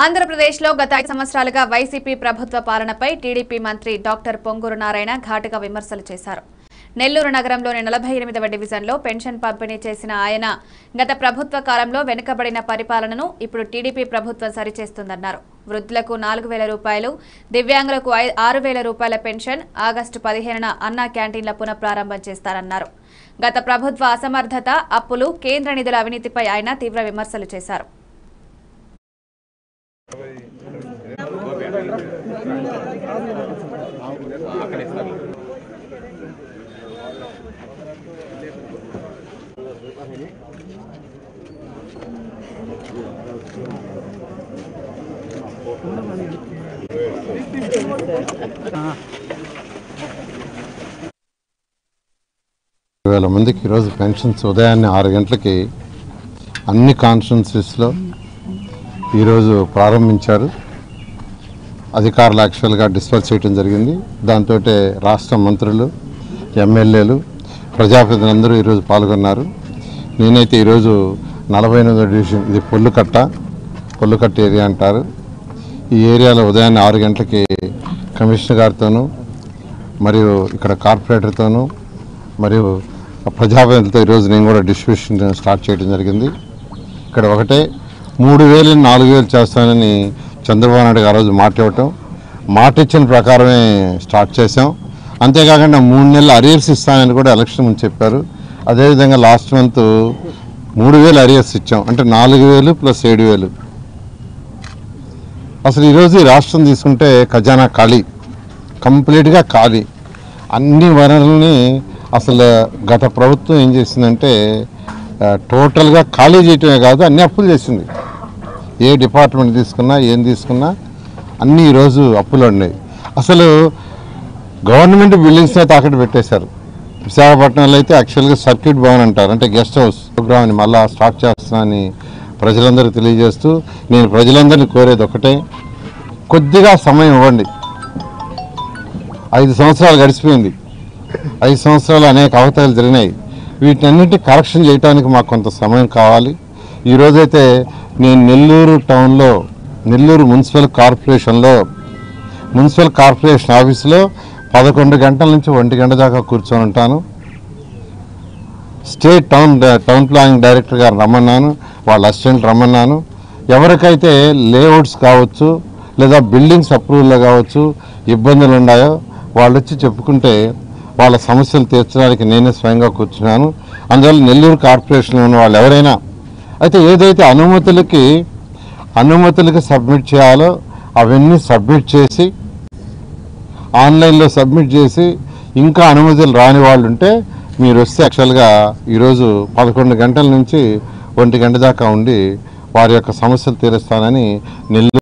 ఆంధ్రప్రదేశ్లో గత ఐదు సంవత్సరాలుగా వైసీపీ ప్రభుత్వ పాలనపై టీడీపీ మంత్రి డాక్టర్ పొంగూరు నారాయణ ఘాటుగా విమర్శలు చేశారు. నెల్లూరు నగరంలోని నలభై ఎనిమిదవ డివిజన్లో పెన్షన్ పంపిణీ చేసిన ఆయన గత ప్రభుత్వ కాలంలో వెనుకబడిన పరిపాలనను ఇప్పుడు టీడీపీ ప్రభుత్వం సరిచేస్తుందన్నారు. వృద్ధులకు నాలుగు వేల రూపాయలు దివ్యాంగులకు ఐ- ఆరు వేల రూపాయల పెన్షన్ ఆగస్టు పదిహేనున అన్నా క్యాంటీన్ల పునఃప్రారంభం చేస్తారన్నారు. గత ప్రభుత్వ అసమర్థత అప్పులు కేంద్ర నిధుల అవినీతిపై ఆయన తీవ్ర విమర్శలు చేశారు. వేల మందికి ఈరోజు పెన్షన్స్ ఉదయాన్నే ఆరు గంటలకి అన్ని కాన్స్టిట్యున్సీస్లో ఈరోజు ప్రారంభించారు. అధికారులు యాక్చువల్గా డిస్పర్స్ చేయడం జరిగింది. దాంతో రాష్ట్ర మంత్రులు ఎమ్మెల్యేలు ప్రజాప్రతినిధులందరూ ఈరోజు పాల్గొన్నారు. నేనైతే ఈరోజు నలభై ఎనిమిదో డివిజన్ ఇది పొల్లుకట్ట పొల్లుకట్ట ఏరియా అంటారు. ఈ ఏరియాలో ఉదయాన్నే ఆరు గంటలకి కమిషనర్ గారితోనూ మరియు ఇక్కడ కార్పొరేటర్తోనూ మరియు ప్రజాప్రతినిధులతో ఈరోజు నేను కూడా డిస్ట్రిబ్యూషన్ స్టార్ట్ చేయడం జరిగింది. ఇక్కడ ఒకటే మూడు వేలు నాలుగు వేలు చేస్తానని చంద్రబాబు నాయుడు గారు ఆ రోజు మాట ఇవ్వటం. మాట ఇచ్చిన ప్రకారమే స్టార్ట్ చేసాం అంతేకాకుండా మూడు నెలలు అరియర్స్ ఇస్తానని కూడా ఎలక్షన్ ముందు చెప్పారు. అదేవిధంగా లాస్ట్ మంత్ మూడు వేలు అరియర్స్ ఇచ్చాం. అంటే నాలుగు వేలు ప్లస్ ఏడు వేలు. అసలు ఈరోజు ఈ రాష్ట్రం తీసుకుంటే ఖజానా ఖాళీ. కంప్లీట్గా ఖాళీ. అన్ని వనరుల్ని అసలు గత ప్రభుత్వం ఏం చేసిందంటే టోటల్గా ఖాళీ చేయటమే కాదు అన్ని అప్పులు చేసింది. ఏ డిపార్ట్మెంట్ తీసుకున్నా ఏం తీసుకున్నా అన్నీ ఈరోజు అప్పులు ఉన్నాయి. అసలు గవర్నమెంట్ బిల్డింగ్స్నే తాకట్టు పెట్టేశారు. విశాఖపట్నంలో అయితే యాక్చువల్గా సర్క్యూట్ భవన్ అంటారు. అంటే గెస్ట్ హౌస్ ప్రోగ్రామ్ని మళ్ళా స్టార్ట్ చేస్తున్నానని ప్రజలందరూ తెలియజేస్తూ నేను ప్రజలందరినీ కోరేది ఒకటే కొద్దిగా సమయం ఇవ్వండి. ఐదు సంవత్సరాలు గడిచిపోయింది. ఐదు సంవత్సరాలు అనేక అవతలు జరిగినాయి. వీటన్నిటి కరెక్షన్ చేయడానికి మాకు కొంత సమయం కావాలి. ఈరోజైతే నేను నెల్లూరు టౌన్లో నెల్లూరు మున్సిపల్ కార్పొరేషన్లో మున్సిపల్ కార్పొరేషన్ ఆఫీసులో పదకొండు గంటల నుంచి ఒంటి గంట దాకా కూర్చొని ఉంటాను. State town town planning director గారు రమ్మన్నాను వాళ్ళ అసిస్టెంట్ రమ్మన్నాను. ఎవరికైతే లేఅవుట్స్ కావచ్చు లేదా బిల్డింగ్స్ అప్రూవల్లో కావచ్చు ఇబ్బందులు ఉన్నాయో వాళ్ళు వచ్చి చెప్పుకుంటే వాళ్ళ సమస్యలు తీర్చడానికి నేనే స్వయంగా కూర్చున్నాను. అందువల్ల నెల్లూరు కార్పొరేషన్లో ఉన్న వాళ్ళు ఎవరైనా అయితే ఏదైతే అనుమతులకి అనుమతులకి సబ్మిట్ చేయాలో అవన్నీ సబ్మిట్ చేసి ఆన్లైన్లో సబ్మిట్ చేసి ఇంకా అనుమతులు రాని వాళ్ళు ఉంటే మీరు వస్తే యాక్చువల్గా ఈరోజు పదకొండు గంటల నుంచి ఒంటి గంట దాకా ఉండి వారి యొక్క సమస్యలు తీరుస్తానని నెల్లూరు